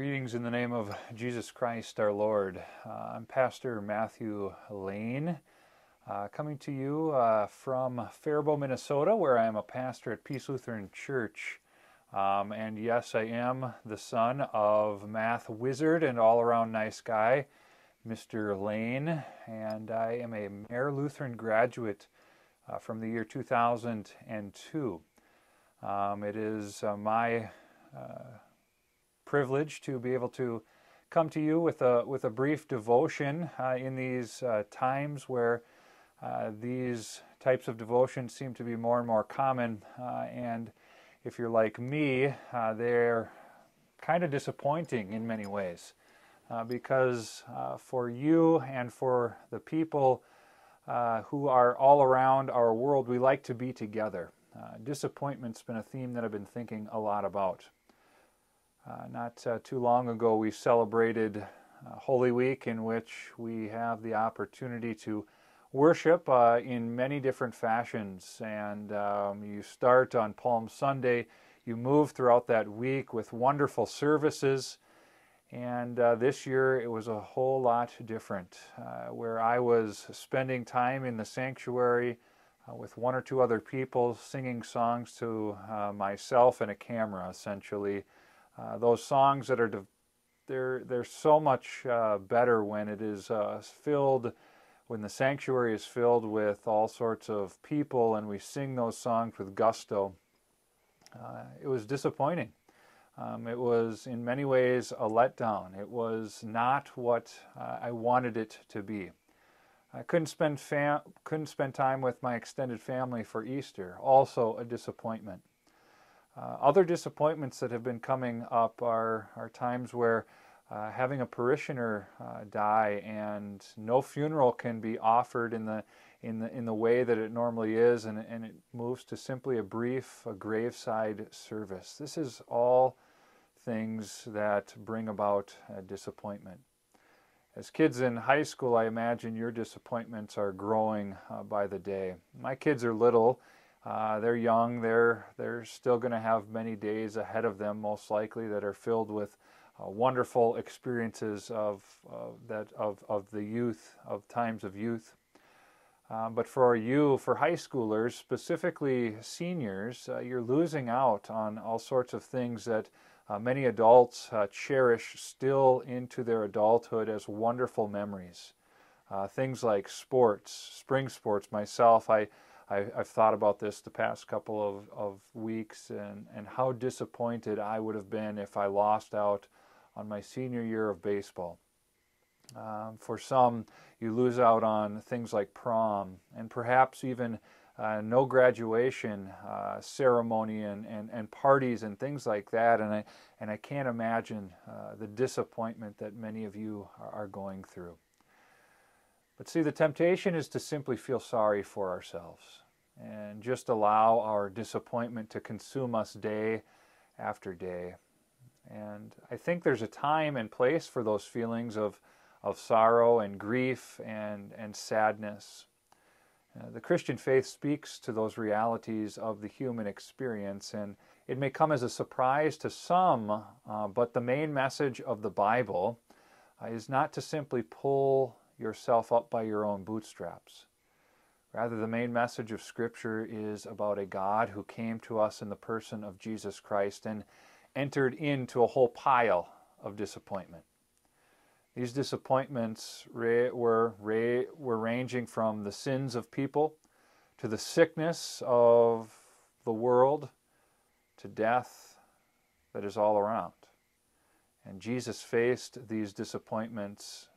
Greetings in the name of Jesus Christ our Lord. Uh, I'm Pastor Matthew Lane, uh, coming to you uh, from Faribault, Minnesota, where I am a pastor at Peace Lutheran Church. Um, and yes, I am the son of math wizard and all around nice guy, Mr. Lane, and I am a Mayer Lutheran graduate uh, from the year 2002. Um, it is uh, my uh, privilege to be able to come to you with a with a brief devotion uh, in these uh, times where uh, these types of devotions seem to be more and more common. Uh, and if you're like me, uh, they're kind of disappointing in many ways, uh, because for you and for the people who are all around our world, we like to be together. disappointment's been a theme that I've been thinking a lot about. Uh, not uh, too long ago, we celebrated uh, Holy Week, in which we have the opportunity to worship uh, in many different fashions. And um, you start on Palm Sunday, you move throughout that week with wonderful services. And uh, this year it was a whole lot different, uh, where I was spending time in the sanctuary with one or two other people singing songs to myself and a camera, essentially. Uh, those songs that are they're they're so much uh, better when it is uh, filled when the sanctuary is filled with all sorts of people and we sing those songs with gusto. Uh, it was disappointing. Um, it was in many ways a letdown. It was not what uh, I wanted it to be. I couldn't spend fam- couldn't spend time with my extended family for Easter. Also a disappointment. Uh, other disappointments that have been coming up are, are times where uh, having a parishioner uh, die and no funeral can be offered in the in the in the way that it normally is, and, and it moves to simply a brief a graveside service. This is all things that bring about disappointment. As kids in high school, I imagine your disappointments are growing uh, by the day. My kids are little uh, they're young. They're they're still going to have many days ahead of them, most likely, that are filled with uh, wonderful experiences of uh, that of of the youth of times of youth. Um, but for you, for high schoolers, specifically seniors, uh, you're losing out on all sorts of things that uh, many adults uh, cherish still into their adulthood as wonderful memories. things like sports, spring sports. Myself, I I, have thought about this the past couple of, of weeks and, and how disappointed I would have been if I lost out on my senior year of baseball. Um, for some, you lose out on things like prom and perhaps even uh, no graduation uh, ceremony and, and, and parties and things like that. And I, and I can't imagine uh, the disappointment that many of you are going through. But see, the temptation is to simply feel sorry for ourselves and just allow our disappointment to consume us day after day. And I think there's a time and place for those feelings of, of sorrow and grief and, and sadness. Uh, the Christian faith speaks to those realities of the human experience, and it may come as a surprise to some, uh, but the main message of the Bible uh, is not to simply pull yourself up by your own bootstraps. Rather, the main message of Scripture is about a God who came to us in the person of Jesus Christ and entered into a whole pile of disappointment. These disappointments were, were ranging from the sins of people to the sickness of the world to death that is all around. And Jesus faced these disappointments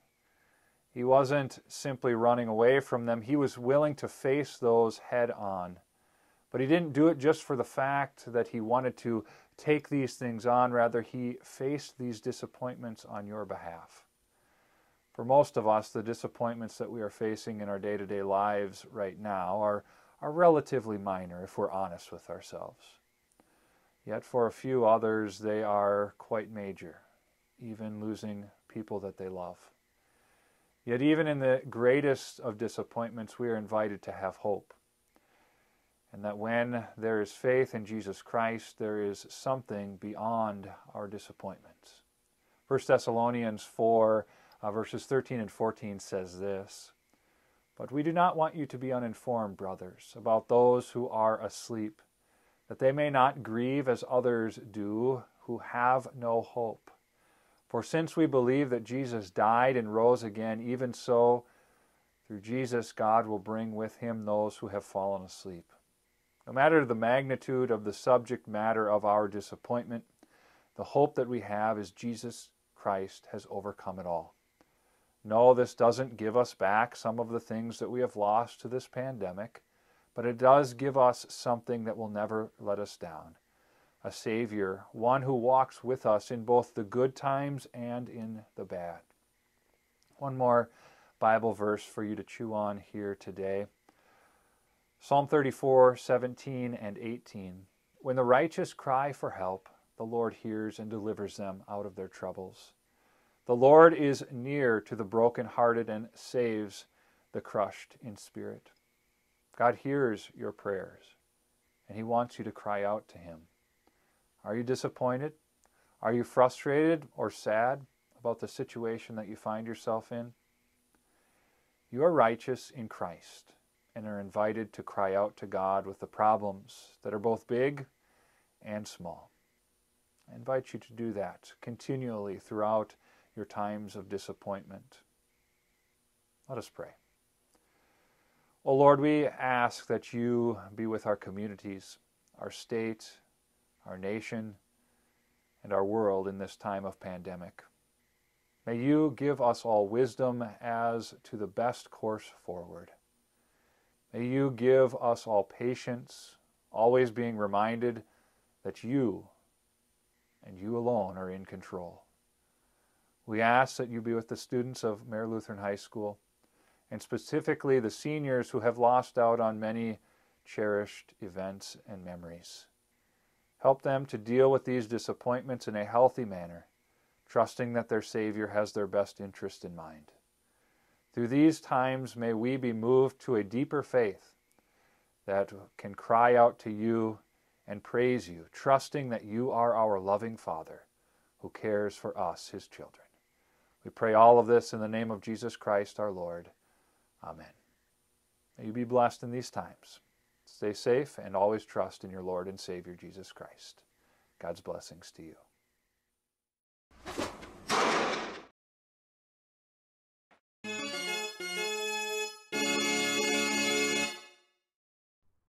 he wasn't simply running away from them, he was willing to face those head on. But he didn't do it just for the fact that he wanted to take these things on, rather, he faced these disappointments on your behalf. For most of us, the disappointments that we are facing in our day to day lives right now are, are relatively minor if we're honest with ourselves. Yet for a few others, they are quite major, even losing people that they love. Yet, even in the greatest of disappointments, we are invited to have hope. And that when there is faith in Jesus Christ, there is something beyond our disappointments. 1 Thessalonians 4, uh, verses 13 and 14 says this But we do not want you to be uninformed, brothers, about those who are asleep, that they may not grieve as others do who have no hope. For since we believe that Jesus died and rose again, even so, through Jesus, God will bring with him those who have fallen asleep. No matter the magnitude of the subject matter of our disappointment, the hope that we have is Jesus Christ has overcome it all. No, this doesn't give us back some of the things that we have lost to this pandemic, but it does give us something that will never let us down a Savior, one who walks with us in both the good times and in the bad. One more Bible verse for you to chew on here today. Psalm 34, 17 and 18. When the righteous cry for help, the Lord hears and delivers them out of their troubles. The Lord is near to the brokenhearted and saves the crushed in spirit. God hears your prayers, and He wants you to cry out to Him. Are you disappointed? Are you frustrated or sad about the situation that you find yourself in? You are righteous in Christ and are invited to cry out to God with the problems that are both big and small. I invite you to do that continually throughout your times of disappointment. Let us pray. O Lord, we ask that you be with our communities, our state, our nation, and our world in this time of pandemic. May you give us all wisdom as to the best course forward. May you give us all patience, always being reminded that you and you alone are in control. We ask that you be with the students of Mayer Lutheran High School, and specifically the seniors who have lost out on many cherished events and memories. Help them to deal with these disappointments in a healthy manner, trusting that their Savior has their best interest in mind. Through these times, may we be moved to a deeper faith that can cry out to you and praise you, trusting that you are our loving Father who cares for us, his children. We pray all of this in the name of Jesus Christ our Lord. Amen. May you be blessed in these times. Stay safe and always trust in your Lord and Savior Jesus Christ. God's blessings to you.